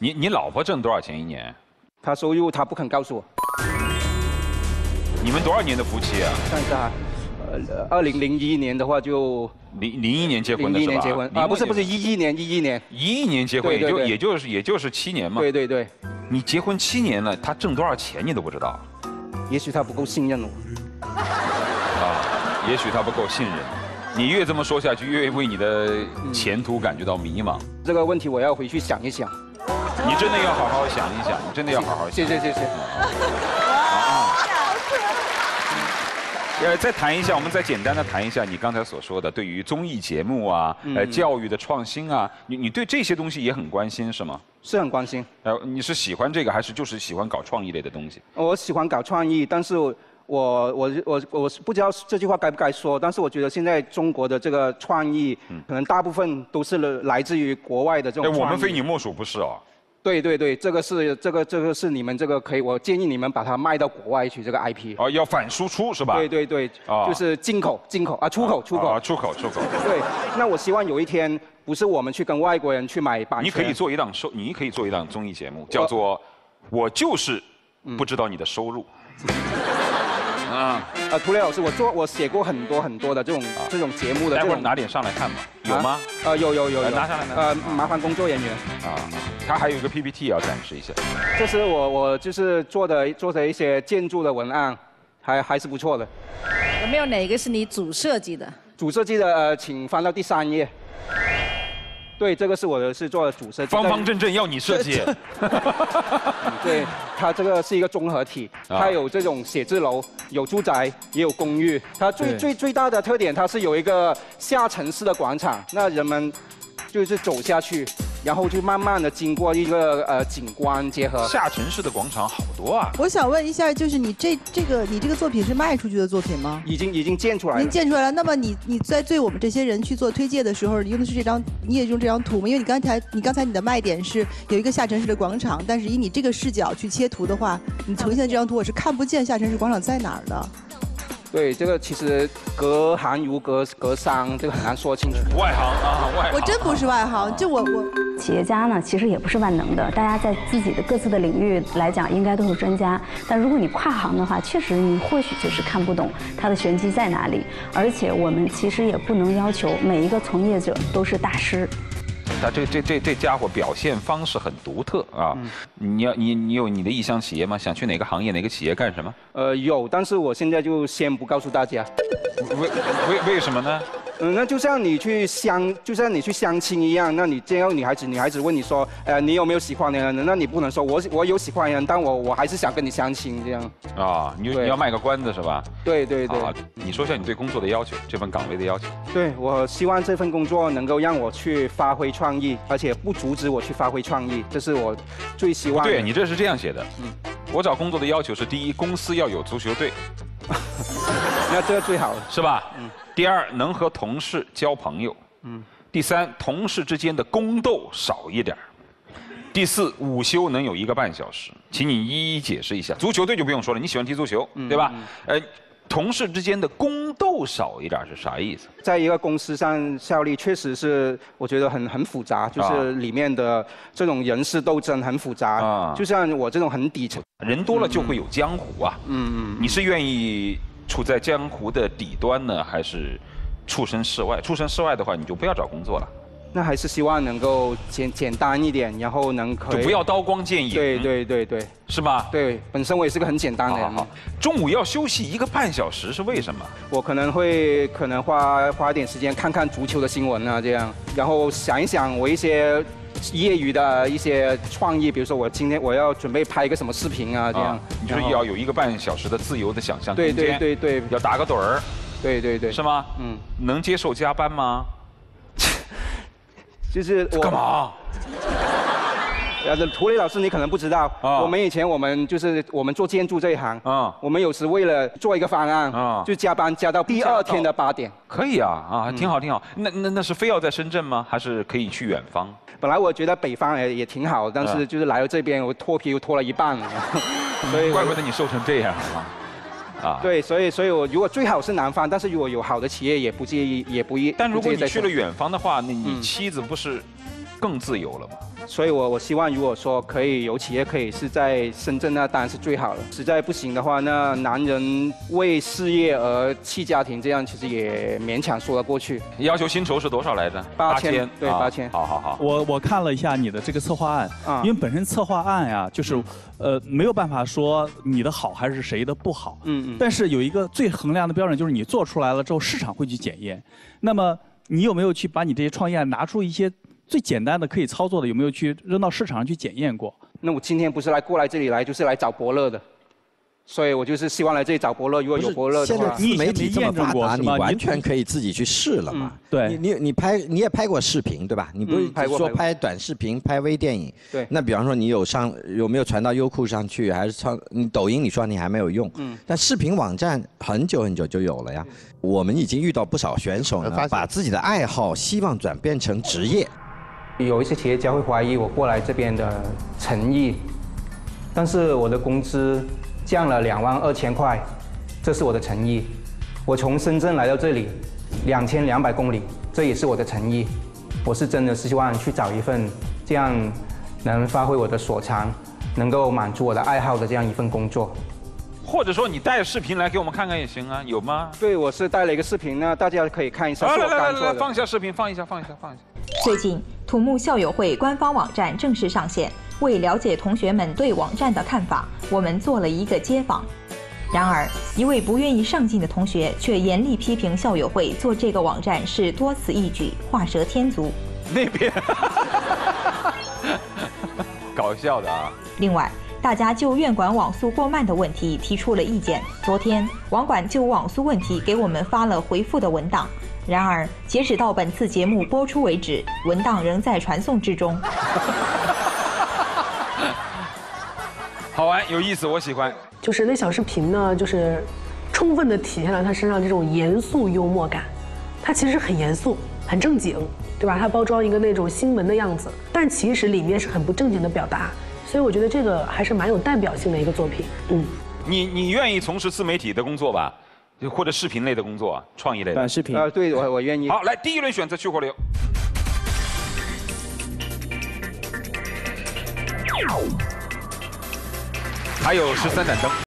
你你老婆挣多少钱一年？她收入她不肯告诉我。你们多少年的夫妻啊？看一下，呃，二零零一年的话就零零一年结婚的是吧？零一年结婚啊，不是不是一一年一一年。一一年结婚，也就也就是也就是七年嘛。对对对。你结婚七年了，他挣多少钱你都不知道？也许他不够信任我。啊，也许他不够信任。你越这么说下去，越为你的前途感觉到迷茫。这个问题我要回去想一想。你真的要好好想一想，你真的要好好想。谢谢谢谢。呃，再谈一下，我们再简单的谈一下你刚才所说的对于综艺节目啊，呃，教育的创新啊，你你对这些东西也很关心是吗？是很关心。呃，你是喜欢这个，还是就是喜欢搞创意类的东西？我喜欢搞创意，但是我我我我不知道这句话该不该说，但是我觉得现在中国的这个创意，可能大部分都是来自于国外的这种。哎我们非你莫属不是哦。对对对，这个是这个这个是你们这个可以，我建议你们把它卖到国外去，这个 IP。哦，要反输出是吧？对对对，就是进口进口啊，出口出口。啊，出口出口。对，那我希望有一天不是我们去跟外国人去买版权。你可以做一档收，你可以做一档综艺节目，叫做《我就是不知道你的收入》。啊，呃，涂磊老师，我做我写过很多很多的这种这种节目的，待会拿点上来看吧，有吗？呃，有有有，拿上来，呃，麻烦工作人员。啊，他还有一个 PPT 要展示一下。这是我我就是做的做的一些建筑的文案，还还是不错的。有没有哪个是你主设计的？主设计的，呃，请翻到第三页。对，这个是我的是做的主设计，方方正正要你设计。对，它这个是一个综合体，它有这种写字楼，有住宅，也有公寓。它最最最大的特点，它是有一个下沉式的广场，那人们就是走下去。然后就慢慢的经过一个呃景观结合，下沉式的广场好多啊。我想问一下，就是你这这个你这个作品是卖出去的作品吗？已经已经建出来了。已经建出来了。那么你你在对我们这些人去做推介的时候，你用的是这张，你也用这张图吗？因为你刚才你刚才你的卖点是有一个下沉式的广场，但是以你这个视角去切图的话，你呈现这张图我是看不见下沉式广场在哪儿的。对，这个其实隔行如隔隔山，这个很难说清楚。外行啊，外行。我真不是外行，就我我。企业家呢，其实也不是万能的，大家在自己的各自的领域来讲，应该都是专家。但如果你跨行的话，确实你或许就是看不懂它的玄机在哪里。而且我们其实也不能要求每一个从业者都是大师。他这这这这家伙表现方式很独特啊！你要你你有你的意向企业吗？想去哪个行业哪个企业干什么？呃，有，但是我现在就先不告诉大家。为为为什么呢？嗯，那就像你去相，就像你去相亲一样，那你见到女孩子，女孩子问你说，呃，你有没有喜欢的人？那你不能说我我有喜欢人，但我我还是想跟你相亲这样。啊，你你要卖个关子是吧？对对对。你说一下你对工作的要求，这份岗位的要求。对，我希望这份工作能够让我去发挥创意，而且不阻止我去发挥创意，这是我最希望。对你这是这样写的，嗯，我找工作的要求是：第一，公司要有足球队。那这个最好了，是吧？嗯。第二，能和同事交朋友。嗯。第三，同事之间的宫斗少一点第四，午休能有一个半小时，请你一一解释一下。足球队就不用说了，你喜欢踢足球，对吧？呃，同事之间的宫斗少一点是啥意思？在一个公司上效力，确实是我觉得很很复杂，就是里面的这种人事斗争很复杂。啊。就像我这种很底层，人多了就会有江湖啊。嗯嗯。你是愿意？处在江湖的底端呢，还是出身世外？出身世外的话，你就不要找工作了。那还是希望能够简简单一点，然后能可就不要刀光剑影。对对对对，是吧？对，本身我也是个很简单的人。中午要休息一个半小时是为什么？我可能会可能花花点时间看看足球的新闻啊，这样，然后想一想我一些。业余的一些创意，比如说我今天我要准备拍一个什么视频啊，这样，你就是要有一个半小时的自由的想象空间，对对对对，要打个盹儿，对对对，是吗？嗯，能接受加班吗？就是我干嘛？呃，涂磊老师，你可能不知道，我们以前我们就是我们做建筑这一行，啊，我们有时为了做一个方案，啊，就加班加到第二天的八点。可以啊，啊，挺好挺好。那那那是非要在深圳吗？还是可以去远方？本来我觉得北方也也挺好，但是就是来到这边，我脱皮又脱了一半，所以怪不得你瘦成这样啊！啊，对，所以所以我如果最好是南方，但是如果有好的企业，也不介意，也不一。但如果你去了远方的话，那你妻子不是更自由了吗？所以我我希望如果说可以有企业可以是在深圳，那当然是最好了。实在不行的话，那男人为事业而弃家庭，这样其实也勉强说得过去。要求薪酬是多少来着？八千，对，啊八千。好好好。我我看了一下你的这个策划案，啊因为本身策划案呀，就是呃没有办法说你的好还是谁的不好，嗯嗯。但是有一个最衡量的标准，就是你做出来了之后，市场会去检验。那么你有没有去把你这些创业案拿出一些最简单的可以操作的，有没有去扔到市场上去检验过？那我今天不是来过来这里来，就是来找伯乐的，所以我就是希望来这里找伯乐。如果有伯乐的话，现在自媒体这么发达，你完全可以自己去试了嘛。对你你你拍你也拍过视频对吧？你不是嗯拍过说拍短视频、拍微电影？对那比方说你有上有没有传到优酷上去？还是上你抖音？你说你还没有用。嗯但视频网站很久很久就有了呀。我们已经遇到不少选手呢，把自己的爱好希望转变成职业。有一些企业家会怀疑我过来这边的诚意，但是我的工资降了两万二千块，这是我的诚意。我从深圳来到这里，两千两百公里，这也是我的诚意。我是真的是希望去找一份这样能发挥我的所长，能够满足我的爱好的这样一份工作。或者说你带视频来给我们看看也行啊，有吗？对，我是带了一个视频呢，大家可以看一下来来来。放一下视频，放一下，放一下，放一下。最近，土木校友会官方网站正式上线。为了解同学们对网站的看法，我们做了一个街访。然而，一位不愿意上进的同学却严厉批评校友会做这个网站是多此一举，画蛇添足。那边，搞笑的啊。另外，大家就院管网速过慢的问题提出了意见。昨天，网管就网速问题给我们发了回复的文档。然而，截止到本次节目播出为止，文档仍在传送之中。好玩有意思，我喜欢。就是那小视频呢，就是充分的体现了他身上这种严肃幽默感。他其实很严肃、很正经，对吧？他包装一个那种新闻的样子，但其实里面是很不正经的表达。所以我觉得这个还是蛮有代表性的一个作品。嗯，你你愿意从事自媒体的工作吧？就或者视频类的工作啊，创意类的。短视频啊，对我我愿意。好，来第一轮选择去火流。还有十三盏灯。